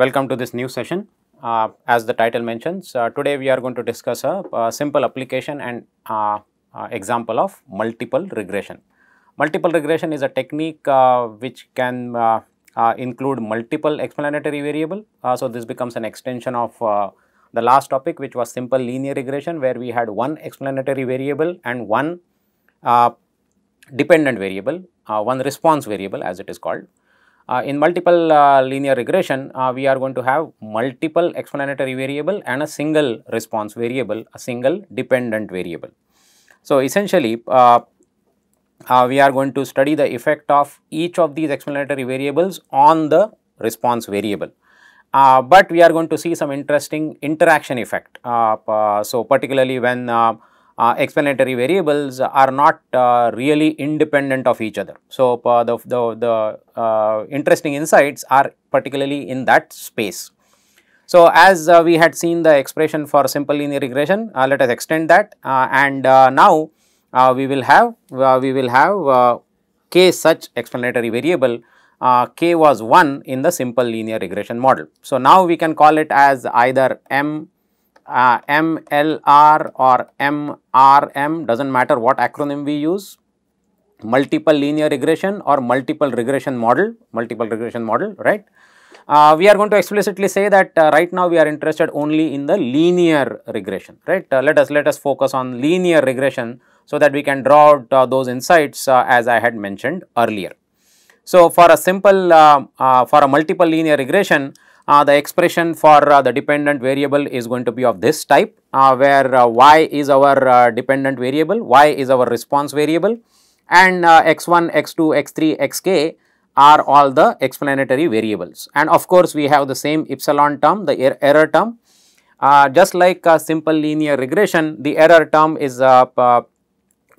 Welcome to this new session. Uh, as the title mentions, uh, today we are going to discuss a, a simple application and uh, uh, example of multiple regression. Multiple regression is a technique uh, which can uh, include multiple explanatory variable. So, this becomes an extension of the last topic which was simple linear regression where we had one explanatory variable and one dependent variable, one response variable as it is called. Uh, in multiple uh, linear regression, uh, we are going to have multiple explanatory variable and a single response variable, a single dependent variable. So, essentially uh, we are going to study the effect of each of these explanatory variables on the response variable. Uh, but we are going to see some interesting interaction effect. Uh, so, particularly when uh, explanatory variables are not uh, really independent of each other. So, uh, the, the, the uh, interesting insights are particularly in that space. So, as uh, we had seen the expression for simple linear regression, uh, let us extend that and now we will have we will have k such explanatory variable k was 1 in the simple linear regression model. So, now we can call it as either m uh, MLR or MRM does not matter what acronym we use multiple linear regression or multiple regression model multiple regression model right. Uh, we are going to explicitly say that uh, right now we are interested only in the linear regression right. Uh, let us let us focus on linear regression so that we can draw out uh, those insights uh, as I had mentioned earlier. So, for a simple uh, for a multiple linear regression the expression for uh, the dependent variable is going to be of this type uh, where uh, y is our uh, dependent variable, y is our response variable and uh, x1, x2, x3, xk are all the explanatory variables. And of course, we have the same epsilon term, the er error term. Uh, just like a simple linear regression, the error term is uh, uh,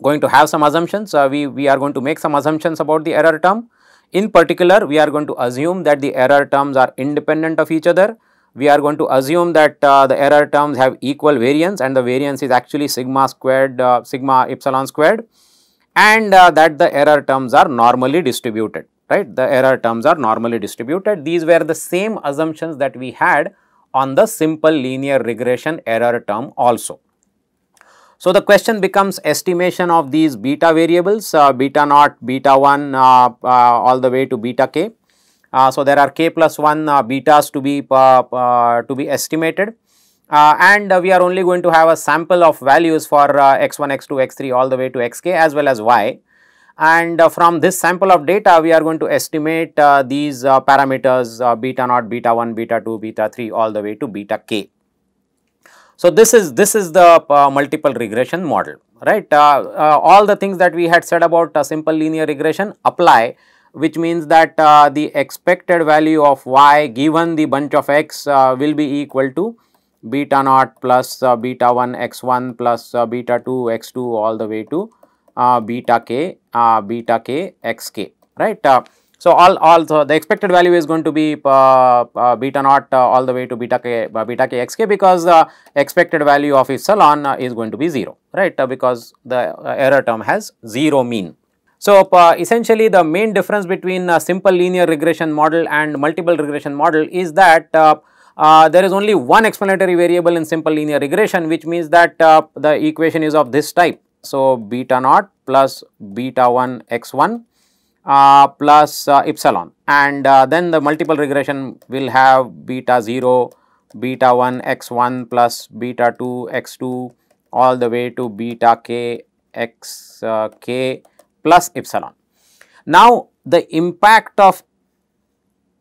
going to have some assumptions. Uh, we, we are going to make some assumptions about the error term. In particular, we are going to assume that the error terms are independent of each other. We are going to assume that uh, the error terms have equal variance and the variance is actually sigma squared, uh, sigma epsilon squared and uh, that the error terms are normally distributed, right. The error terms are normally distributed. These were the same assumptions that we had on the simple linear regression error term also. So, the question becomes estimation of these beta variables uh, beta naught, beta 1 uh, uh, all the way to beta k. Uh, so, there are k plus 1 uh, betas to be uh, to be estimated and we are only going to have a sample of values for x1, x2, x3 all the way to xk as well as y and from this sample of data we are going to estimate these parameters beta naught, beta 1, beta 2, beta 3 all the way to beta k. So, this is this is the uh, multiple regression model right uh, uh, all the things that we had said about simple linear regression apply which means that uh, the expected value of y given the bunch of x uh, will be equal to beta naught plus uh, beta 1 x1 plus beta 2 x2 all the way to beta k beta k xk right. So, all, all so the expected value is going to be uh, uh, beta naught uh, all the way to beta k beta k xk because the expected value of epsilon is going to be 0 right because the error term has 0 mean. So, essentially the main difference between a simple linear regression model and multiple regression model is that uh, there is only one explanatory variable in simple linear regression which means that uh, the equation is of this type. So, beta naught plus beta 1 x 1 uh, plus uh, epsilon and uh, then the multiple regression will have beta 0, beta 1 x 1 plus beta 2 x 2 all the way to beta k x uh, k plus epsilon. Now, the impact of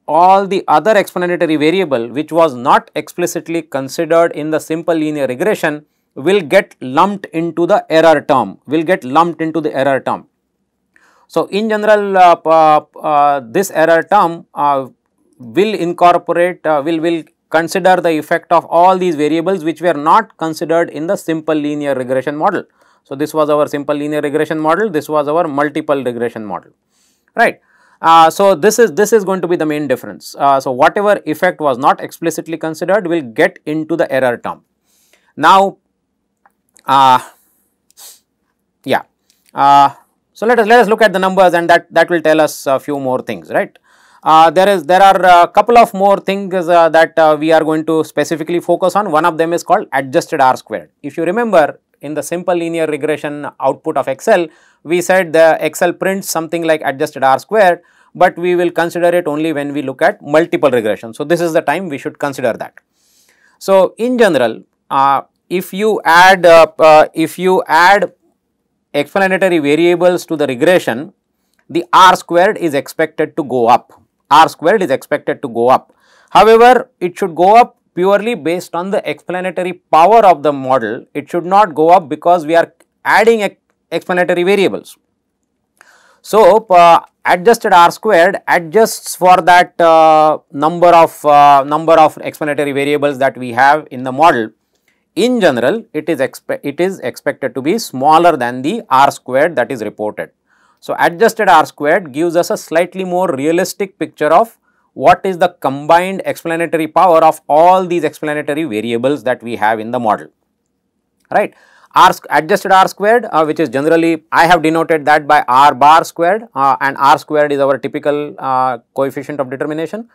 all the other explanatory variable which was not explicitly considered in the simple linear regression will get lumped into the error term, will get lumped into the error term so, in general uh, uh, this error term uh, will incorporate will will consider the effect of all these variables which were not considered in the simple linear regression model. So, this was our simple linear regression model, this was our multiple regression model, right. Uh, so, this is this is going to be the main difference. Uh, so, whatever effect was not explicitly considered will get into the error term. Now, uh, yeah, so let us let us look at the numbers and that that will tell us a few more things right. Uh, there is there are a couple of more things uh, that uh, we are going to specifically focus on. One of them is called adjusted R squared. If you remember in the simple linear regression output of Excel, we said the Excel prints something like adjusted R squared, but we will consider it only when we look at multiple regression. So, this is the time we should consider that. So, in general, uh, if you add uh, if you add explanatory variables to the regression, the R squared is expected to go up. R squared is expected to go up. However, it should go up purely based on the explanatory power of the model. It should not go up because we are adding explanatory variables. So, uh, adjusted R squared adjusts for that uh, number of uh, number of explanatory variables that we have in the model. In general, it is it is expected to be smaller than the R squared that is reported. So, adjusted R squared gives us a slightly more realistic picture of what is the combined explanatory power of all these explanatory variables that we have in the model, right. R adjusted R squared uh, which is generally I have denoted that by R bar squared uh, and R squared is our typical uh, coefficient of determination.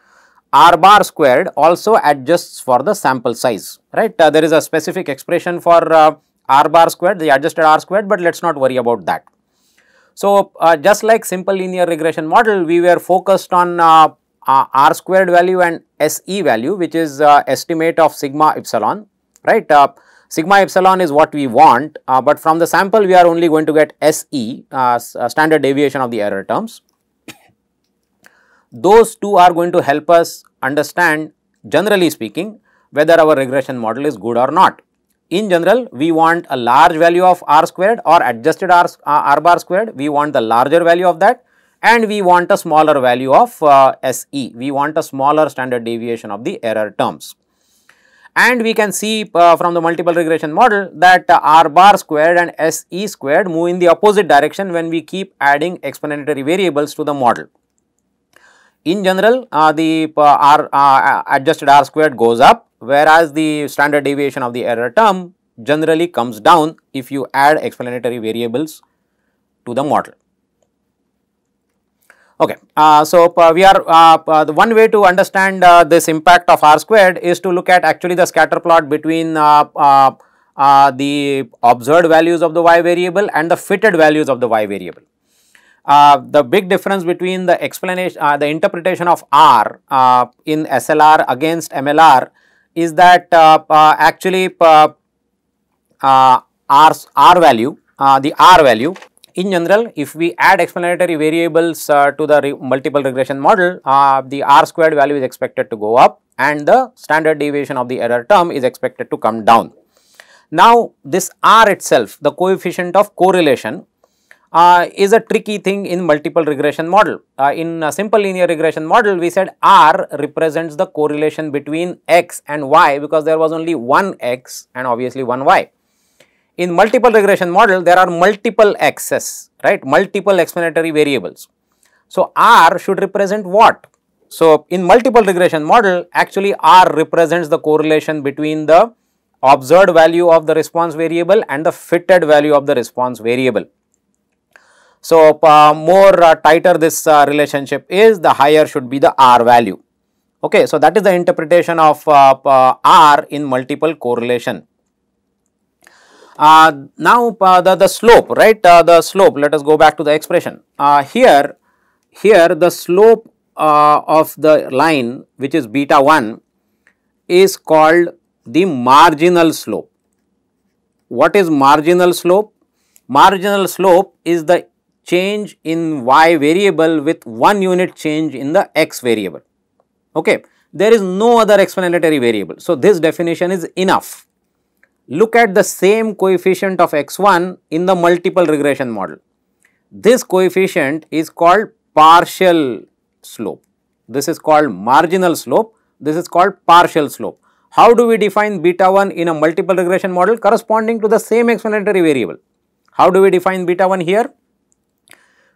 R bar squared also adjusts for the sample size, right. Uh, there is a specific expression for uh, R bar squared, the adjusted R squared, but let us not worry about that. So, uh, just like simple linear regression model, we were focused on R squared value and SE value, which is estimate of sigma epsilon, right Sigma epsilon is what we want, uh, but from the sample we are only going to get SE, uh, uh, standard deviation of the error terms. Those two are going to help us understand generally speaking whether our regression model is good or not. In general, we want a large value of r squared or adjusted r, uh, r bar squared, we want the larger value of that and we want a smaller value of uh, SE, we want a smaller standard deviation of the error terms and we can see uh, from the multiple regression model that uh, r bar squared and se squared move in the opposite direction when we keep adding explanatory variables to the model. In general, uh, the uh, r uh, adjusted r squared goes up whereas the standard deviation of the error term generally comes down if you add explanatory variables to the model. Okay, uh, so uh, we are uh, uh the one way to understand uh, this impact of r squared is to look at actually the scatter plot between uh, the observed values of the y variable and the fitted values of the y variable. Uh, the big difference between the explanation, uh, the interpretation of r uh, in SLR against MLR is that actually r, r value, the r value in general, if we add explanatory variables uh, to the re multiple regression model, uh, the R squared value is expected to go up and the standard deviation of the error term is expected to come down. Now, this R itself, the coefficient of correlation uh, is a tricky thing in multiple regression model. Uh, in a simple linear regression model, we said R represents the correlation between X and Y because there was only one X and obviously one Y. In multiple regression model there are multiple x's right? Multiple explanatory variables. So r should represent what? So in multiple regression model actually r represents the correlation between the observed value of the response variable and the fitted value of the response variable so more uh, tighter this uh, relationship is the higher should be the r value okay so that is the interpretation of uh, r in multiple correlation uh, now uh, the, the slope, right, uh, the slope, let us go back to the expression. Here, here the slope of the line which is beta 1 is called the marginal slope. What is marginal slope? Marginal slope is the change in y variable with one unit change in the x variable. Okay. There is no other explanatory variable. So, this definition is enough look at the same coefficient of x1 in the multiple regression model. This coefficient is called partial slope. This is called marginal slope. This is called partial slope. How do we define beta 1 in a multiple regression model corresponding to the same explanatory variable? How do we define beta 1 here?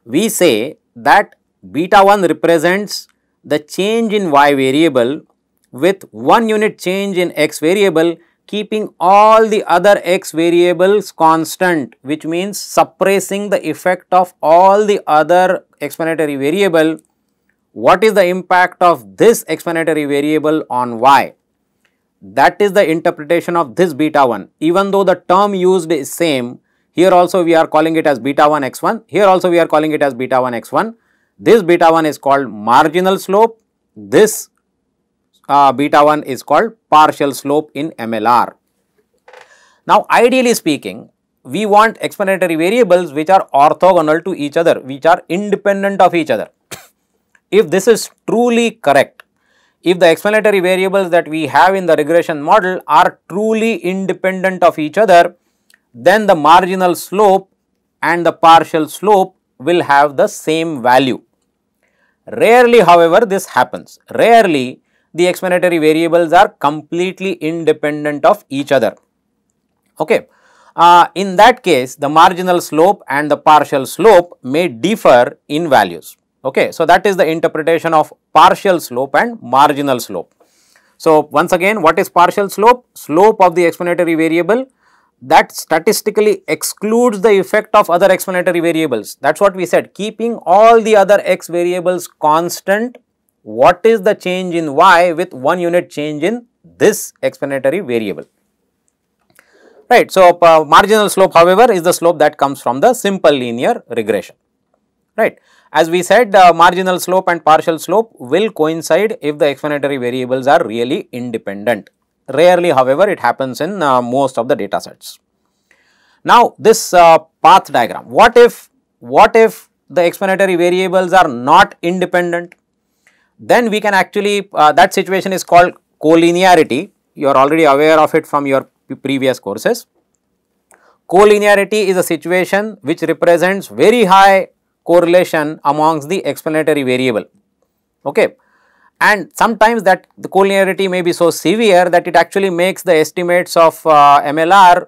We say that beta 1 represents the change in y variable with one unit change in x variable keeping all the other x variables constant which means suppressing the effect of all the other explanatory variable what is the impact of this explanatory variable on y. That is the interpretation of this beta 1. Even though the term used is same, here also we are calling it as beta 1 x1, here also we are calling it as beta 1 x1. This beta 1 is called marginal slope, this uh, beta 1 is called partial slope in MLR. Now, ideally speaking, we want explanatory variables which are orthogonal to each other, which are independent of each other. if this is truly correct, if the explanatory variables that we have in the regression model are truly independent of each other, then the marginal slope and the partial slope will have the same value. Rarely however this happens, rarely the explanatory variables are completely independent of each other. Okay. Uh, in that case, the marginal slope and the partial slope may differ in values. Okay. So, that is the interpretation of partial slope and marginal slope. So, once again what is partial slope? Slope of the explanatory variable that statistically excludes the effect of other explanatory variables. That is what we said keeping all the other x variables constant what is the change in y with one unit change in this explanatory variable. Right. So, uh, marginal slope however is the slope that comes from the simple linear regression. Right. As we said uh, marginal slope and partial slope will coincide if the explanatory variables are really independent. Rarely however it happens in uh, most of the data sets. Now, this uh, path diagram, what if, what if the explanatory variables are not independent? then we can actually uh, that situation is called collinearity you are already aware of it from your previous courses. Collinearity is a situation which represents very high correlation amongst the explanatory variable okay and sometimes that the collinearity may be so severe that it actually makes the estimates of uh, MLR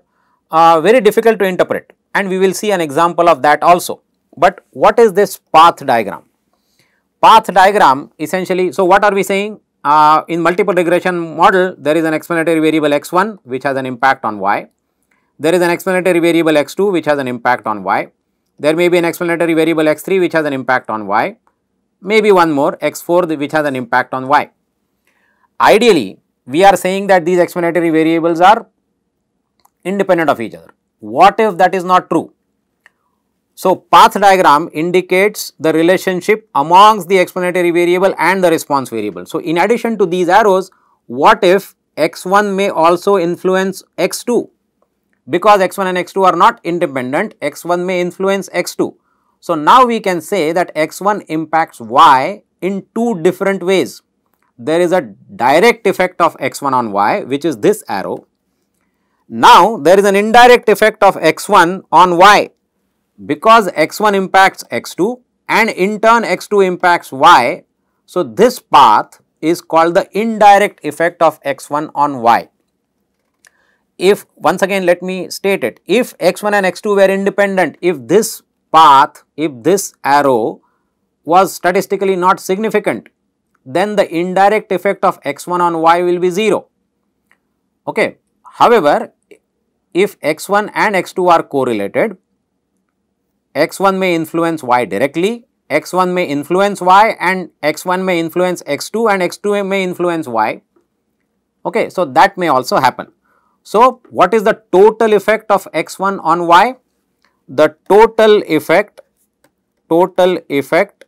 uh, very difficult to interpret and we will see an example of that also. But what is this path diagram? path diagram essentially, so what are we saying? Uh, in multiple regression model, there is an explanatory variable x1 which has an impact on y. There is an explanatory variable x2 which has an impact on y. There may be an explanatory variable x3 which has an impact on y. Maybe one more x4 which has an impact on y. Ideally, we are saying that these explanatory variables are independent of each other. What if that is not true? So, path diagram indicates the relationship amongst the explanatory variable and the response variable. So, in addition to these arrows, what if x1 may also influence x2? Because x1 and x2 are not independent, x1 may influence x2. So, now we can say that x1 impacts y in two different ways. There is a direct effect of x1 on y which is this arrow. Now, there is an indirect effect of x1 on y because x1 impacts x2 and in turn x2 impacts y. So, this path is called the indirect effect of x1 on y. If once again let me state it, if x1 and x2 were independent, if this path, if this arrow was statistically not significant, then the indirect effect of x1 on y will be 0. Okay. However, if x1 and x2 are correlated, x1 may influence y directly, x1 may influence y and x1 may influence x2 and x2 may influence y. Okay, so that may also happen. So, what is the total effect of x1 on y? The total effect, total effect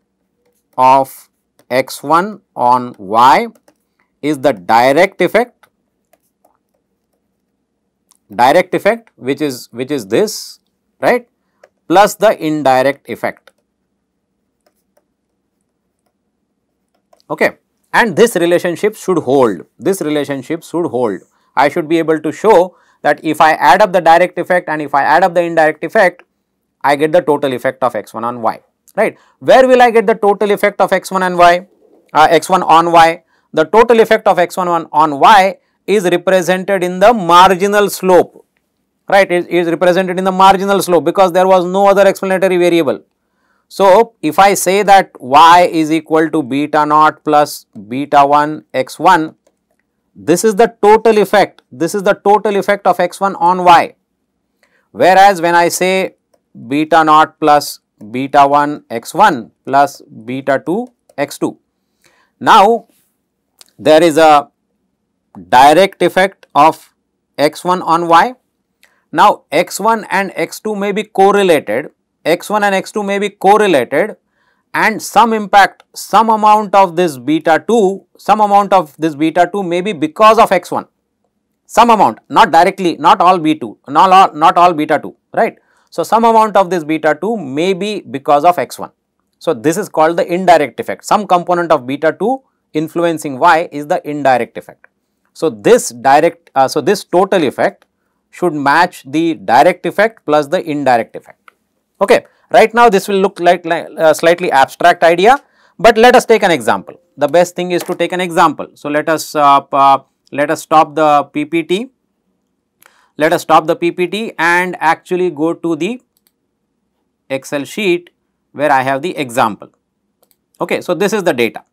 of x1 on y is the direct effect, direct effect which is which is this, right? plus the indirect effect. Okay. And this relationship should hold, this relationship should hold. I should be able to show that if I add up the direct effect and if I add up the indirect effect, I get the total effect of x1 on y, right. Where will I get the total effect of x1 and y, uh, x1 on y? The total effect of x1 on, on y is represented in the marginal slope right is, is represented in the marginal slope because there was no other explanatory variable. So, if I say that y is equal to beta naught plus beta 1 x1, this is the total effect, this is the total effect of x1 on y. Whereas, when I say beta naught plus beta 1 x1 plus beta 2 x2, Now, there is a direct effect of x1 on y. Now, x1 and x2 may be correlated, x1 and x2 may be correlated and some impact, some amount of this beta 2, some amount of this beta 2 may be because of x1, some amount, not directly, not all b2, not all, not all beta 2, right. So, some amount of this beta 2 may be because of x1. So, this is called the indirect effect, some component of beta 2 influencing y is the indirect effect. So, this direct, uh, so this total effect should match the direct effect plus the indirect effect. Okay. Right now, this will look like, like uh, slightly abstract idea, but let us take an example. The best thing is to take an example. So, let us uh, uh, let us stop the PPT. Let us stop the PPT and actually go to the Excel sheet where I have the example. Okay, so this is the data.